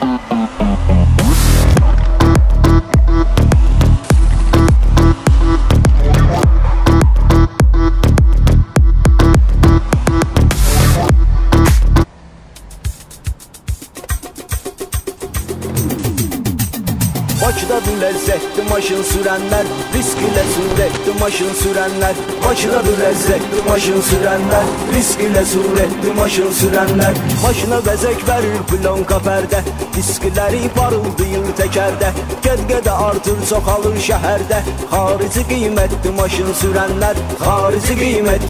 Thank you. Bakıda bir ləzzətli maşın sürənlər Risk ilə surətli maşın sürənlər Bakıda bir ləzzətli maşın sürənlər Risk ilə surətli maşın sürənlər Maşına bəzək verir plonka pərdə Diskləri parıldayır təkərdə Gəd-gədə artır çoxalır şəhərdə Xarici qiymətli maşın sürənlər Xarici qiymətli